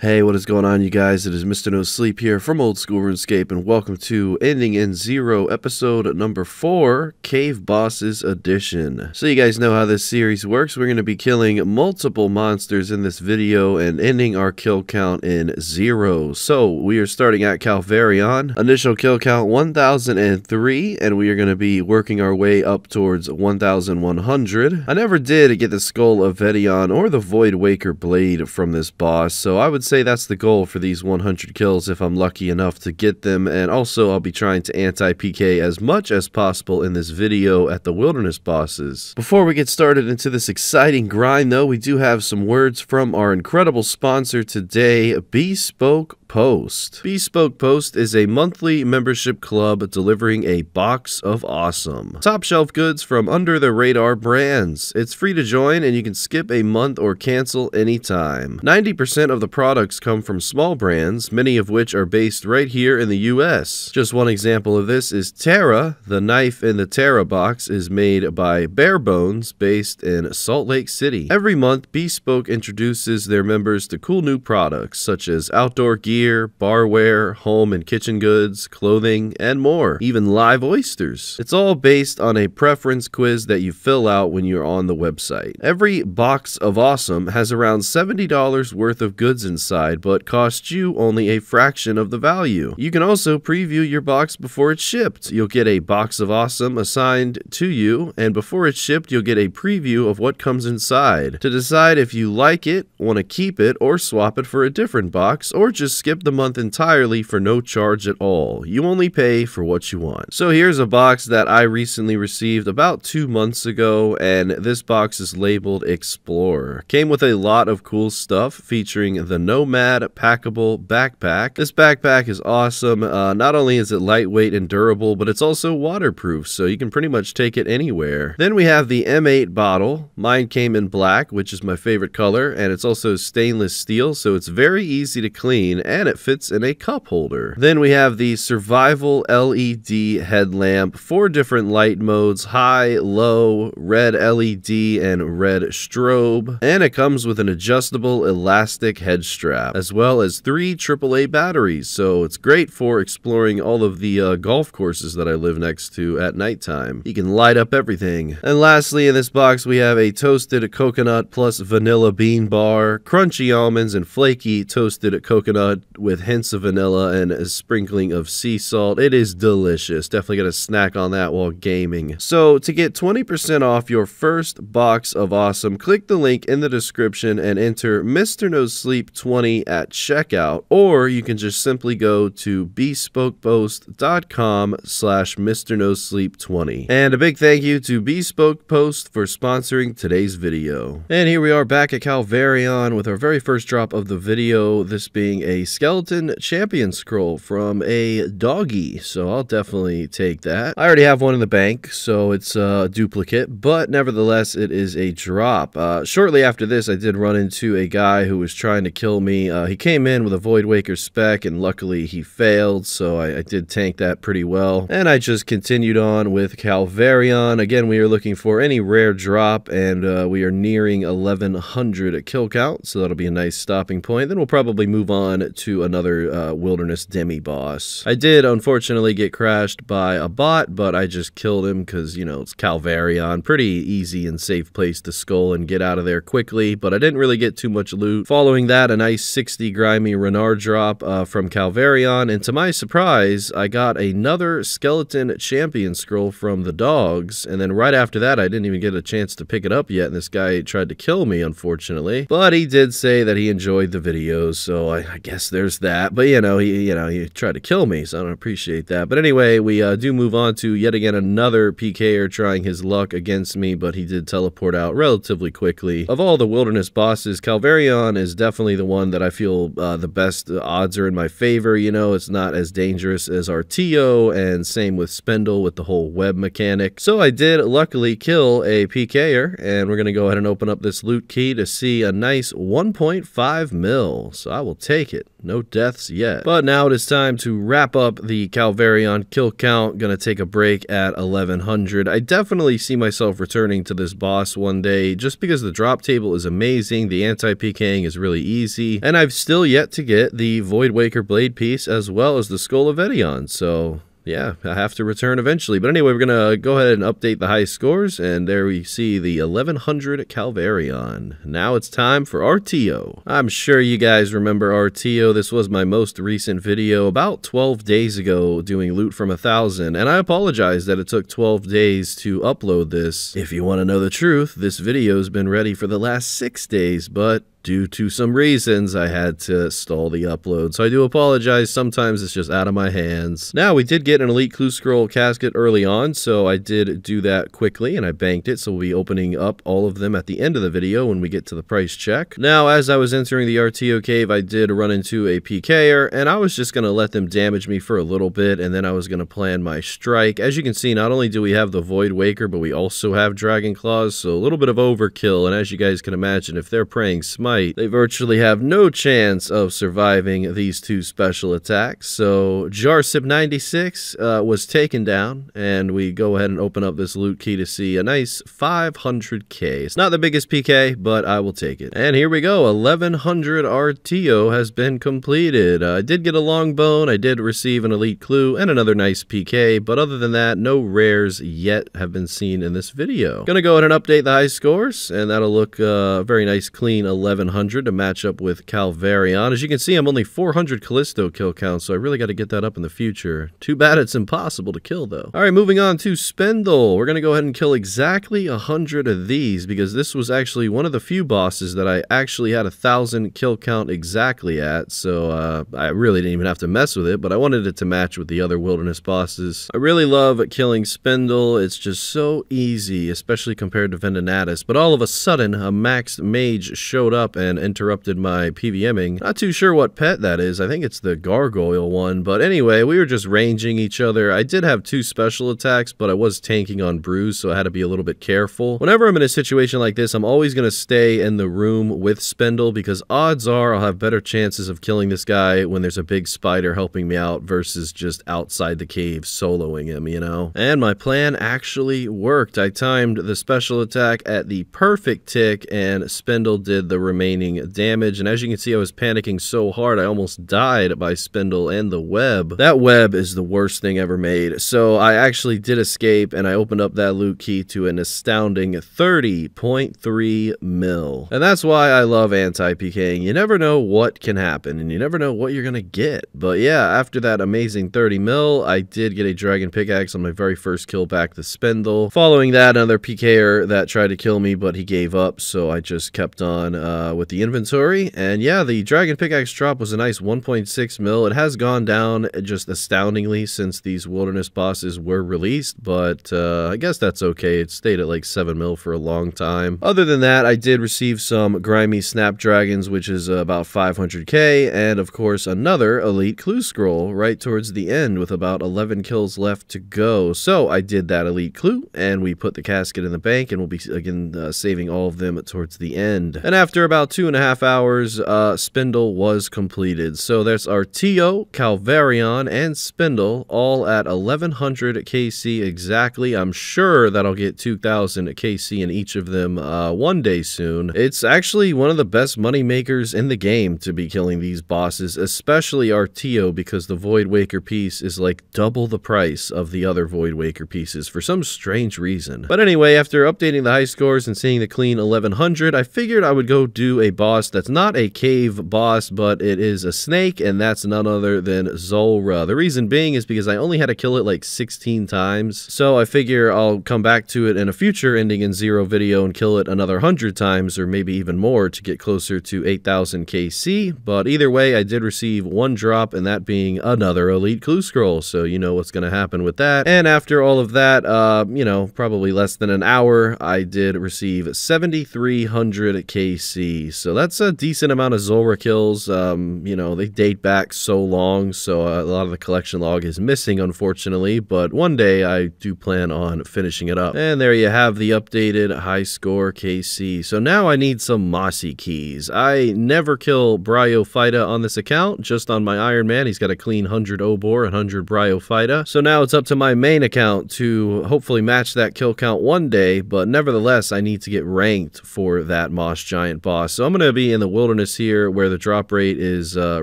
Hey, what is going on, you guys? It is Mr. No Sleep here from Old School RuneScape, and welcome to Ending in Zero, episode number four, Cave Bosses Edition. So, you guys know how this series works. We're going to be killing multiple monsters in this video and ending our kill count in zero. So, we are starting at Calvarion. Initial kill count 1003, and we are going to be working our way up towards 1100. I never did get the Skull of Vedion or the Void Waker Blade from this boss, so I would say that's the goal for these 100 kills if I'm lucky enough to get them, and also I'll be trying to anti-PK as much as possible in this video at the wilderness bosses. Before we get started into this exciting grind though, we do have some words from our incredible sponsor today, Bespoke Post. Bespoke Post is a monthly membership club delivering a box of awesome. Top shelf goods from under the radar brands. It's free to join and you can skip a month or cancel anytime. 90% of the products come from small brands, many of which are based right here in the US. Just one example of this is Terra. The knife in the Terra box is made by Bare Bones based in Salt Lake City. Every month, Bespoke introduces their members to cool new products such as outdoor gear gear, barware, home and kitchen goods, clothing, and more, even live oysters. It's all based on a preference quiz that you fill out when you're on the website. Every box of awesome has around $70 worth of goods inside, but costs you only a fraction of the value. You can also preview your box before it's shipped. You'll get a box of awesome assigned to you, and before it's shipped, you'll get a preview of what comes inside. To decide if you like it, want to keep it, or swap it for a different box, or just skip skip the month entirely for no charge at all. You only pay for what you want. So here's a box that I recently received about two months ago, and this box is labeled Explorer. Came with a lot of cool stuff featuring the Nomad Packable Backpack. This backpack is awesome. Uh, not only is it lightweight and durable, but it's also waterproof, so you can pretty much take it anywhere. Then we have the M8 bottle. Mine came in black, which is my favorite color, and it's also stainless steel, so it's very easy to clean and and it fits in a cup holder. Then we have the Survival LED headlamp, four different light modes, high, low, red LED, and red strobe. And it comes with an adjustable elastic head strap, as well as three AAA batteries, so it's great for exploring all of the uh, golf courses that I live next to at nighttime. You can light up everything. And lastly, in this box, we have a toasted coconut plus vanilla bean bar, crunchy almonds, and flaky toasted coconut with hints of vanilla and a sprinkling of sea salt. It is delicious. Definitely going to snack on that while gaming. So to get 20% off your first box of awesome, click the link in the description and enter Mr. No Sleep 20 at checkout, or you can just simply go to bespokepost.com slash Mr. No Sleep 20. And a big thank you to Bespoke Post for sponsoring today's video. And here we are back at Calvarion with our very first drop of the video, this being a skeleton champion scroll from a doggy, so I'll definitely take that. I already have one in the bank, so it's a duplicate, but nevertheless, it is a drop. Uh, shortly after this, I did run into a guy who was trying to kill me. Uh, he came in with a Void Waker spec, and luckily he failed, so I, I did tank that pretty well. And I just continued on with Calvarion. Again, we are looking for any rare drop, and uh, we are nearing 1100 kill count, so that'll be a nice stopping point. Then we'll probably move on to another uh, wilderness demi boss. I did unfortunately get crashed by a bot, but I just killed him because, you know, it's Calvarion. Pretty easy and safe place to skull and get out of there quickly, but I didn't really get too much loot. Following that, a nice 60 grimy Ranarr drop uh, from Calvarion, and to my surprise, I got another skeleton champion scroll from the dogs, and then right after that, I didn't even get a chance to pick it up yet, and this guy tried to kill me, unfortunately. But he did say that he enjoyed the videos, so I, I guess there's that. But you know, he you know he tried to kill me, so I don't appreciate that. But anyway, we uh, do move on to yet again another PKer trying his luck against me, but he did teleport out relatively quickly. Of all the wilderness bosses, Calvarion is definitely the one that I feel uh, the best odds are in my favor. You know, it's not as dangerous as Artio, and same with Spindel with the whole web mechanic. So I did luckily kill a PKer, and we're gonna go ahead and open up this loot key to see a nice 1.5 mil. So I will take it. No deaths yet. But now it is time to wrap up the Calvarion kill count. Gonna take a break at 1100. I definitely see myself returning to this boss one day just because the drop table is amazing, the anti-PKing is really easy, and I've still yet to get the Void Waker blade piece as well as the Skull of Edion, so yeah, I have to return eventually. But anyway, we're going to go ahead and update the high scores, and there we see the 1100 Calvarion. Now it's time for Artio. I'm sure you guys remember Artio. This was my most recent video about 12 days ago doing loot from a 1000, and I apologize that it took 12 days to upload this. If you want to know the truth, this video's been ready for the last 6 days, but due to some reasons, I had to stall the upload. So I do apologize. Sometimes it's just out of my hands. Now, we did get an Elite Clue Scroll casket early on, so I did do that quickly and I banked it. So we'll be opening up all of them at the end of the video when we get to the price check. Now, as I was entering the Artio cave, I did run into a PKer and I was just going to let them damage me for a little bit and then I was going to plan my strike. As you can see, not only do we have the Void Waker, but we also have Dragon Claws, so a little bit of overkill. And as you guys can imagine, if they're praying Smite, might, they virtually have no chance of surviving these two special attacks. So Jarsip 96 uh, was taken down, and we go ahead and open up this loot key to see a nice 500k. It's not the biggest PK, but I will take it. And here we go, 1100 Artio has been completed. Uh, I did get a long bone, I did receive an elite clue, and another nice PK, but other than that, no rares yet have been seen in this video. Gonna go ahead and update the high scores, and that'll look uh, very nice, clean 11 700 to match up with Calvarion. As you can see, I'm only 400 Callisto kill count, so I really got to get that up in the future. Too bad it's impossible to kill, though. All right, moving on to Spindel. We're going to go ahead and kill exactly 100 of these, because this was actually one of the few bosses that I actually had a 1,000 kill count exactly at, so uh, I really didn't even have to mess with it, but I wanted it to match with the other Wilderness bosses. I really love killing Spindel. It's just so easy, especially compared to Venenatis, but all of a sudden, a maxed mage showed up up and interrupted my PVMing. Not too sure what pet that is. I think it's the gargoyle one. But anyway, we were just ranging each other. I did have two special attacks, but I was tanking on brews, so I had to be a little bit careful. Whenever I'm in a situation like this, I'm always going to stay in the room with Spindel because odds are I'll have better chances of killing this guy when there's a big spider helping me out versus just outside the cave soloing him, you know? And my plan actually worked. I timed the special attack at the perfect tick and Spindel did the remaining remaining damage. And as you can see, I was panicking so hard, I almost died by Spindel and the web. That web is the worst thing ever made. So I actually did escape and I opened up that loot key to an astounding 30.3 mil. And that's why I love anti-PKing. You never know what can happen and you never know what you're going to get. But yeah, after that amazing 30 mil, I did get a dragon pickaxe on my very first kill back to Spindel. Following that, another PKer that tried to kill me, but he gave up. So I just kept on uh, uh, with the inventory. And yeah, the Dragon Pickaxe drop was a nice 1.6 mil. It has gone down just astoundingly since these Wilderness bosses were released, but uh, I guess that's okay. It stayed at like 7 mil for a long time. Other than that, I did receive some Grimy Snapdragons, which is about 500k, and of course another Elite Clue Scroll right towards the end with about 11 kills left to go. So I did that Elite Clue, and we put the casket in the bank, and we'll be again uh, saving all of them towards the end. And after about about two and a half hours, uh, Spindel was completed. So there's Artio, Calvarion, and Spindel, all at 1100 KC exactly. I'm sure that I'll get 2000 KC in each of them uh, one day soon. It's actually one of the best money makers in the game to be killing these bosses, especially Artio, because the Void Waker piece is like double the price of the other Void Waker pieces for some strange reason. But anyway, after updating the high scores and seeing the clean 1100, I figured I would go do a boss that's not a cave boss, but it is a snake, and that's none other than Zulrah. The reason being is because I only had to kill it like 16 times, so I figure I'll come back to it in a future ending in zero video and kill it another 100 times, or maybe even more, to get closer to 8000 KC, but either way, I did receive one drop, and that being another Elite Clue Scroll, so you know what's going to happen with that. And after all of that, uh, you know, probably less than an hour, I did receive 7300 KC 3. So that's a decent amount of Zulrah kills. Um, you know, they date back so long, so a lot of the collection log is missing, unfortunately, but one day I do plan on finishing it up. And there you have the updated high score KC. So now I need some Mossy keys. I never kill Bryophyta on this account, just on my Iron Man. He's got a clean 100 Obor and 100 Bryophyta. So now it's up to my main account to hopefully match that kill count one day, but nevertheless, I need to get ranked for that Moss Giant boss. So I'm going to be in the wilderness here where the drop rate is uh,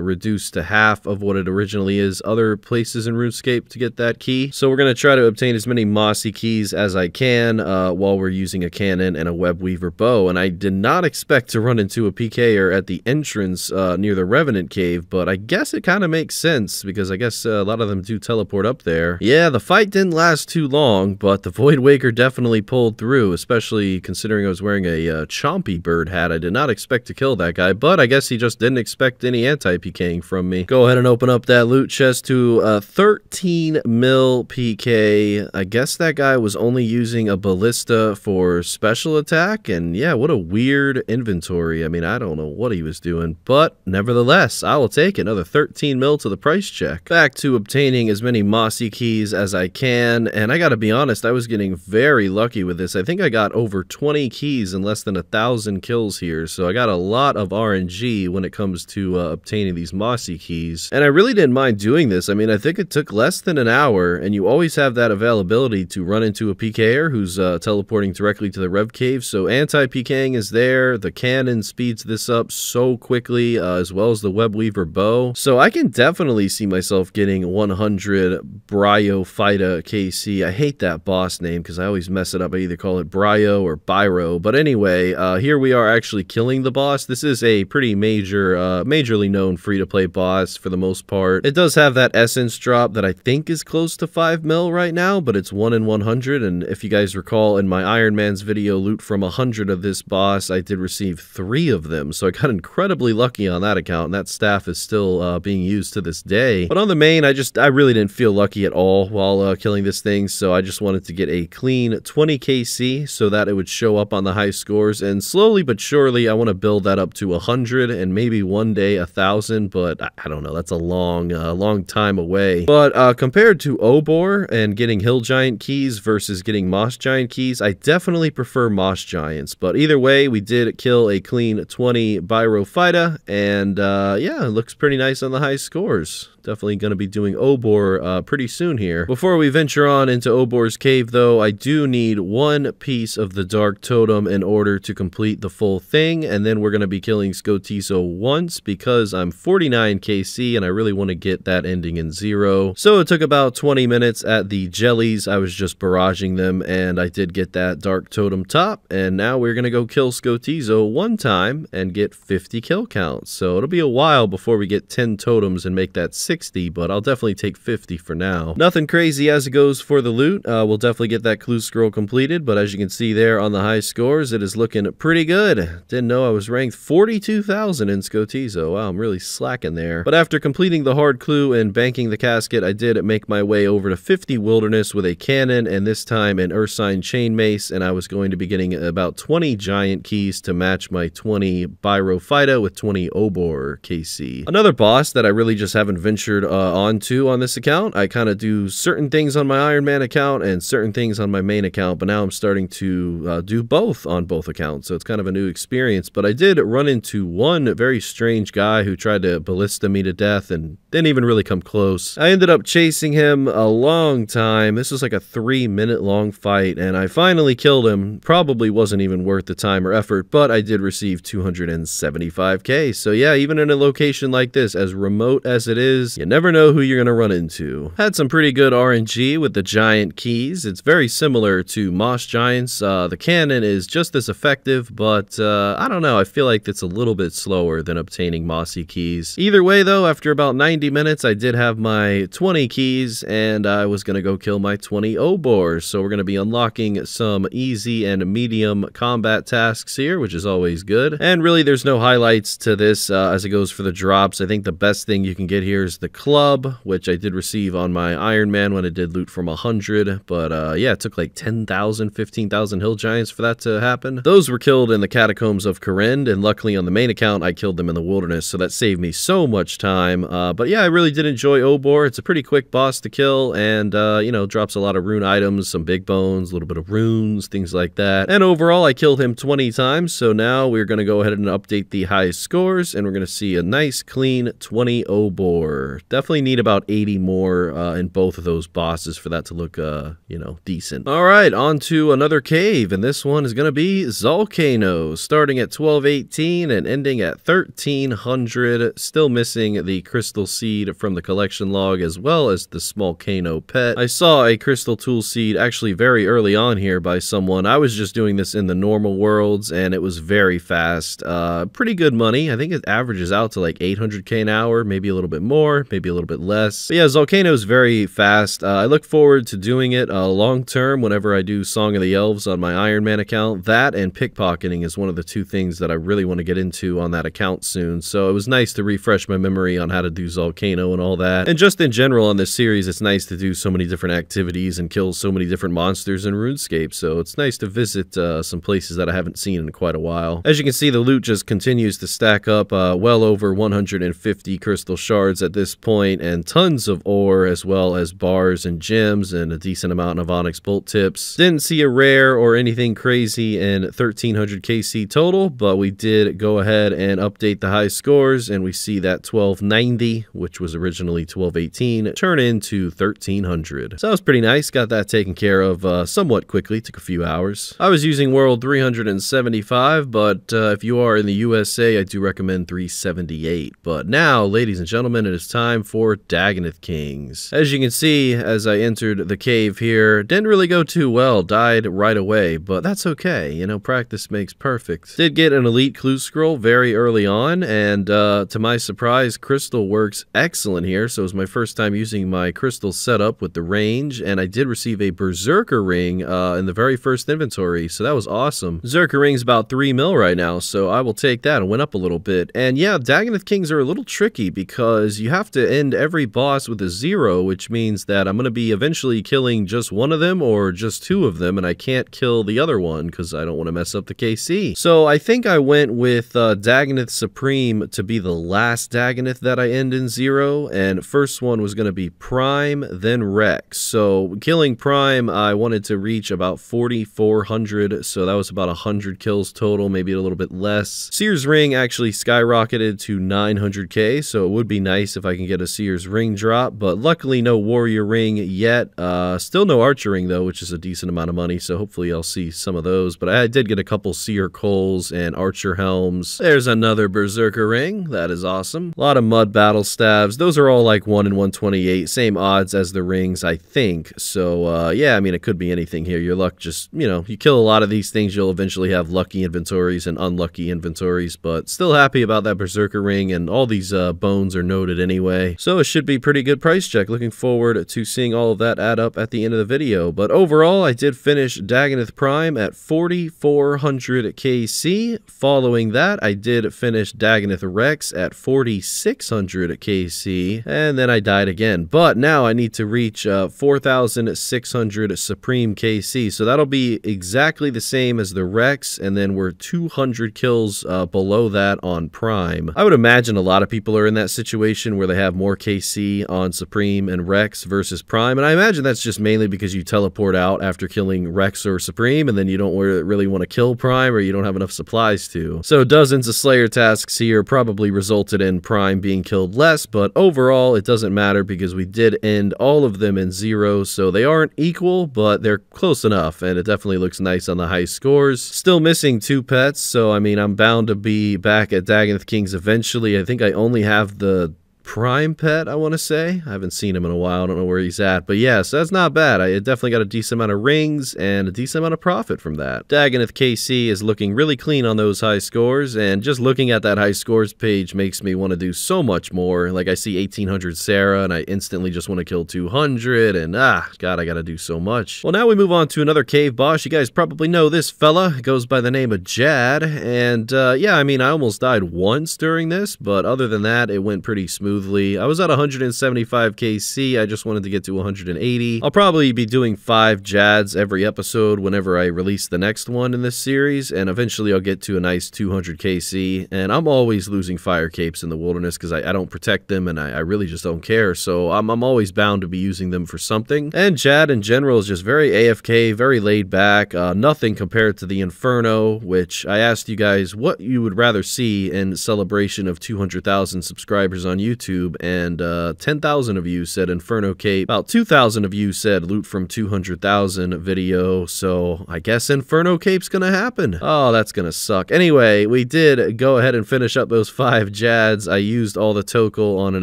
reduced to half of what it originally is other places in RuneScape to get that key. So we're going to try to obtain as many mossy keys as I can uh, while we're using a cannon and a web weaver bow. And I did not expect to run into a PKer at the entrance uh, near the Revenant Cave, but I guess it kind of makes sense because I guess uh, a lot of them do teleport up there. Yeah, the fight didn't last too long, but the Void Waker definitely pulled through, especially considering I was wearing a uh, Chompy bird hat. I did not expect to kill that guy, but I guess he just didn't expect any anti-PKing from me. Go ahead and open up that loot chest to uh, 13 mil PK. I guess that guy was only using a ballista for special attack, and yeah, what a weird inventory. I mean, I don't know what he was doing, but nevertheless, I will take another 13 mil to the price check. Back to obtaining as many mossy keys as I can, and I gotta be honest, I was getting very lucky with this. I think I got over 20 keys in less than a thousand kills here, so I got a lot of RNG when it comes to uh, obtaining these mossy keys, and I really didn't mind doing this. I mean, I think it took less than an hour, and you always have that availability to run into a PKer who's uh, teleporting directly to the Rev Cave, so anti-PKing is there, the cannon speeds this up so quickly, uh, as well as the Web Weaver bow, so I can definitely see myself getting 100 Bryophyta KC. I hate that boss name because I always mess it up. I either call it Bryo or Byro, but anyway, uh, here we are actually killing the boss. This is a pretty major, uh, majorly known free-to-play boss for the most part. It does have that essence drop that I think is close to 5 mil right now, but it's 1 in 100, and if you guys recall in my Iron Man's video loot from 100 of this boss, I did receive 3 of them, so I got incredibly lucky on that account, and that staff is still uh, being used to this day. But on the main, I just, I really didn't feel lucky at all while uh, killing this thing, so I just wanted to get a clean 20 KC so that it would show up on the high scores, and slowly but surely, I want to build that up to 100 and maybe one day a 1,000, but I, I don't know, that's a long, uh, long time away. But uh, compared to Obor and getting Hill Giant keys versus getting Moss Giant keys, I definitely prefer Moss Giants. But either way, we did kill a clean 20 Bryophyta, and uh, yeah, it looks pretty nice on the high scores. Definitely going to be doing Obor uh, pretty soon here. Before we venture on into Obor's cave, though, I do need one piece of the Dark Totem in order to complete the full thing, and then we're going to be killing Skotizo once because I'm 49 KC and I really want to get that ending in zero. So it took about 20 minutes at the jellies. I was just barraging them, and I did get that Dark Totem top, and now we're going to go kill Skotizo one time and get 50 kill counts. So it'll be a while before we get 10 totems and make that 6 60, but I'll definitely take 50 for now. Nothing crazy as it goes for the loot. Uh, we'll definitely get that clue scroll completed, but as you can see there on the high scores, it is looking pretty good. Didn't know I was ranked 42,000 in Skotizo. Wow, I'm really slacking there. But after completing the hard clue and banking the casket, I did make my way over to 50 Wilderness with a cannon, and this time an Ursine Chain Mace, and I was going to be getting about 20 giant keys to match my 20 Bryophyta with 20 Obor KC. Another boss that I really just haven't ventured ventured uh, onto on this account. I kind of do certain things on my Iron Man account and certain things on my main account, but now I'm starting to uh, do both on both accounts, so it's kind of a new experience. But I did run into one very strange guy who tried to ballista me to death and didn't even really come close. I ended up chasing him a long time. This was like a three minute long fight, and I finally killed him. Probably wasn't even worth the time or effort, but I did receive 275k. So yeah, even in a location like this, as remote as it is, you never know who you're going to run into. Had some pretty good RNG with the giant keys. It's very similar to Moss Giants. Uh, the cannon is just as effective, but uh, I don't know. I feel like it's a little bit slower than obtaining Mossy keys. Either way, though, after about 90 minutes, I did have my 20 keys, and I was going to go kill my 20 Obors. So we're going to be unlocking some easy and medium combat tasks here, which is always good. And really, there's no highlights to this uh, as it goes for the drops. I think the best thing you can get here is the club, which I did receive on my Iron Man when I did loot from 100. But uh, yeah, it took like 10,000, 15,000 hill giants for that to happen. Those were killed in the catacombs of Kourend, and luckily on the main account, I killed them in the wilderness, so that saved me so much time. Uh, but yeah, I really did enjoy Obor. It's a pretty quick boss to kill, and uh, you know, drops a lot of rune items, some big bones, a little bit of runes, things like that. And overall, I killed him 20 times, so now we're going to go ahead and update the highest scores, and we're going to see a nice, clean 20 Obor. Definitely need about 80 more uh, in both of those bosses for that to look, uh, you know, decent. All right, on to another cave, and this one is going to be Zolcano, starting at 1218 and ending at 1300. Still missing the crystal seed from the collection log as well as the Smolcano pet. I saw a crystal tool seed actually very early on here by someone. I was just doing this in the normal worlds and it was very fast. Uh, pretty good money. I think it averages out to like 800k an hour, maybe a little bit more, maybe a little bit less. But yeah, Zolcano is very fast. Uh, I look forward to doing it uh, long term whenever I do Song of the Elves on my Iron Man account. That and pickpocketing is one of the two things that I really want to get into on that account soon. So it was nice to refresh my memory on how to do Zolcano and all that. And just in general on this series, it's nice to do so many different activities and kill so many different monsters in RuneScape. So it's nice to visit uh, some places that I haven't seen in quite a while. As you can see, the loot just continues to stack up uh, well over 150 crystal shards at this point and tons of ore as well as bars and gems and a decent amount of onyx bolt tips. Didn't see a rare or anything crazy in 1300 KC total, but we did go ahead and update the high scores and we see that 1290, which was originally 1218, turn into 1300. So that was pretty nice. Got that taken care of uh, somewhat quickly. Took a few hours. I was using World 375, but uh, if you are in the USA, I do recommend 378. But now, ladies and gentlemen, it is time for Dagannoth Kings. As you can see, as I entered the cave here, didn't really go too well. Died right away, but that's okay. You know, practice makes perfect. Did get an elite clue scroll very early on, and uh, to my surprise, crystal works excellent here. So it was my first time using my crystal setup with the range, and I did receive a Berserker ring uh, in the very first inventory, so that was awesome. Berserker ring's about 3 mil right now, so I will take that. and went up a little bit. And yeah, Dagannoth Kings are a little tricky because you have to end every boss with a zero, which means that I'm going to be eventually killing just one of them or just two of them, and I can't kill the other one because I don't want to mess up the KC. So I think I went with uh, Dagannoth Supreme to be the last Dagannoth that I end in zero, and first one was going to be Prime, then Rex. So killing Prime, I wanted to reach about 4,400, so that was about 100 kills total, maybe a little bit less. Seer's Ring actually skyrocketed to 900k, so it would be nice if I can get a Seer's Ring drop, but luckily no Warrior Ring yet. Uh, still no Archer Ring though, which is a decent amount of money, so hopefully I'll see some of those. But I did get a couple Seerculls and Archer Helms. There's another Berserker Ring. That is awesome. A lot of Mud Battle Staves. Those are all like 1 in 128. Same odds as the rings, I think. So, uh, yeah, I mean, it could be anything here. Your luck just, you know, you kill a lot of these things, you'll eventually have lucky inventories and unlucky inventories, but still happy about that Berserker Ring, and all these uh, bones are noted anyway. So it should be pretty good price check. Looking forward to seeing all of that add up at the end of the video. But overall, I did finish Dagannoth Prime at 4,400 KC. Following that, I did finish Dagannoth Rex at 4,600 KC, and then I died again. But now I need to reach uh, 4,600 Supreme KC, so that'll be exactly the same as the Rex, and then we're 200 kills uh, below that on Prime. I would imagine a lot of people are in that situation where they have more KC on Supreme and Rex versus Prime, and I imagine that's just mainly because you teleport out after killing Rex or Supreme, and then you don't really want to kill Prime or you don't have enough supplies to. So dozens of Slayer tasks here probably resulted in Prime being killed less, but overall it doesn't matter because we did end all of them in zero, so they aren't equal, but they're close enough, and it definitely looks nice on the high scores. Still missing two pets, so I mean, I'm bound to be back at Dagannoth Kings eventually. I think I only have the prime pet, I want to say. I haven't seen him in a while. I don't know where he's at. But yeah, so that's not bad. I definitely got a decent amount of rings and a decent amount of profit from that. Dagannoth KC is looking really clean on those high scores. And just looking at that high scores page makes me want to do so much more. Like I see 1800 Sarah and I instantly just want to kill 200. And ah, God, I got to do so much. Well, now we move on to another cave boss. You guys probably know this fella. It goes by the name of Jad. And uh, yeah, I mean, I almost died once during this. But other than that, it went pretty smooth smoothly. I was at 175 KC. I just wanted to get to 180. I'll probably be doing five Jads every episode whenever I release the next one in this series, and eventually I'll get to a nice 200 KC. And I'm always losing fire capes in the wilderness because I, I, don't protect them and I, I, really just don't care. So I'm, I'm always bound to be using them for something. And Jad in general is just very AFK, very laid back, uh, nothing compared to the Inferno, which I asked you guys what you would rather see in celebration of 200,000 subscribers on YouTube, and uh, 10,000 of you said Inferno Cape. About 2,000 of you said loot from 200,000 video, so I guess Inferno Cape's gonna happen. Oh, that's gonna suck. Anyway, we did go ahead and finish up those five Jads. I used all the Tokkul on an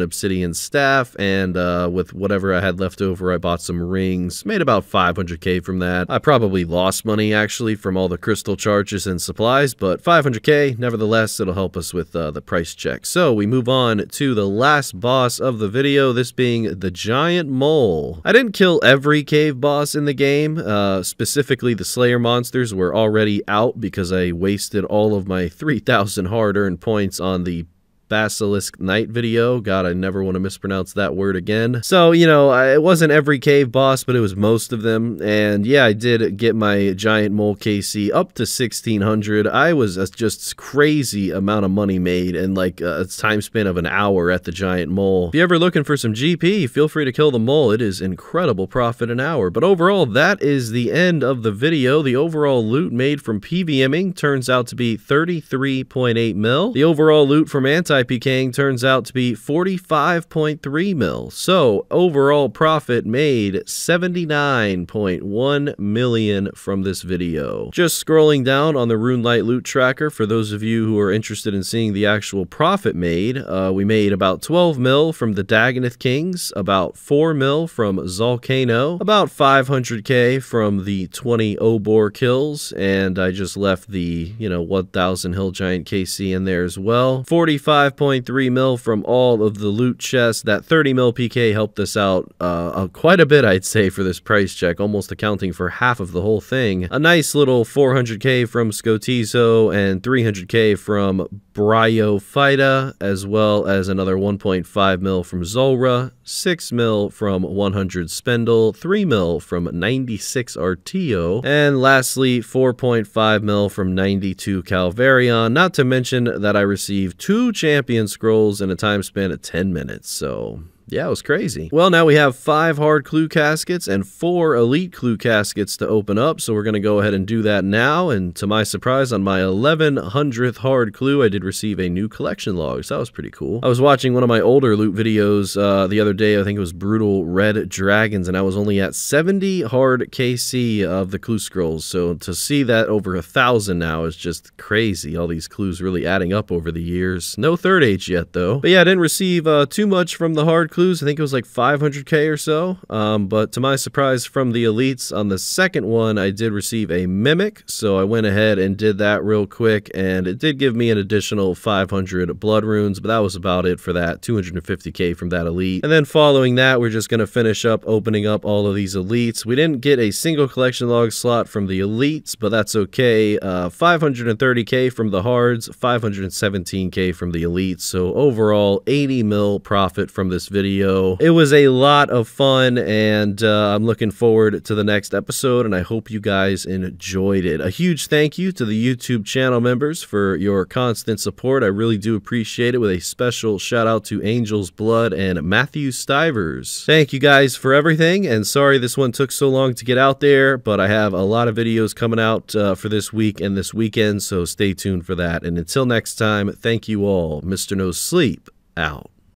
Obsidian staff, and uh, with whatever I had left over, I bought some rings. Made about 500k from that. I probably lost money, actually, from all the crystal charges and supplies, but 500k, nevertheless, it'll help us with uh, the price check. So we move on to the last boss of the video, this being the Giant Mole. I didn't kill every cave boss in the game, uh, specifically the Slayer monsters were already out because I wasted all of my 3,000 hard-earned points on the Basilisk Knight video. God, I never want to mispronounce that word again. So, you know, it wasn't every cave boss, but it was most of them. And yeah, I did get my giant mole KC up to 1600. I was a just crazy amount of money made in like a time span of an hour at the giant mole. If you're ever looking for some GP, feel free to kill the mole. It is incredible profit an hour. But overall, that is the end of the video. The overall loot made from PVMing turns out to be 33.8 mil. The overall loot from anti anti-PKing turns out to be 45.3 mil. So overall profit made 79.1 million from this video. Just scrolling down on the RuneLite loot tracker for those of you who are interested in seeing the actual profit made, uh, we made about 12 mil from the Dagannoth Kings, about 4 mil from Zolcano, about 500k from the 20 Obor kills, and I just left the, you know, 1000 Hill Giant KC in there as well. 45 5.3 mil from all of the loot chests. That 30 mil PK helped us out uh, quite a bit, I'd say, for this price check, almost accounting for half of the whole thing. A nice little 400k from Skotizo and 300k from Bryophyta, as well as another 1.5 mil from Zulrah, 6 mil from 100 Spindel, 3 mil from 96 Artio, and lastly 4.5 mil from 92 Calvarion, not to mention that I received two champion scrolls in a time span of 10 minutes, so yeah, it was crazy. Well, now we have five hard clue caskets and four elite clue caskets to open up, so we're going to go ahead and do that now. And to my surprise, on my 1100th hard clue, I did receive a new collection log, so that was pretty cool. I was watching one of my older loot videos uh, the other day, I think it was Brutal Red Dragons, and I was only at 70 hard KC of the clue scrolls, so to see that over a thousand now is just crazy. All these clues really adding up over the years. No third age yet, though. But yeah, I didn't receive uh, too much from the hard clues. I think it was like 500k or so. Um, but to my surprise, from the elites on the second one, I did receive a mimic. So I went ahead and did that real quick, and it did give me an additional 500 blood runes. But that was about it for that 250k from that elite. And then following that, we're just going to finish up opening up all of these elites. We didn't get a single collection log slot from the elites, but that's okay. Uh, 530k from the hards, 517k from the elites. So overall, 80 mil profit from this video video. It was a lot of fun, and uh, I'm looking forward to the next episode, and I hope you guys enjoyed it. A huge thank you to the YouTube channel members for your constant support. I really do appreciate it, with a special shout out to Angelzblood and Matthew Stivers. Thank you guys for everything, and sorry this one took so long to get out there, but I have a lot of videos coming out uh, for this week and this weekend, so stay tuned for that. And until next time, thank you all. Mr. No Sleep out.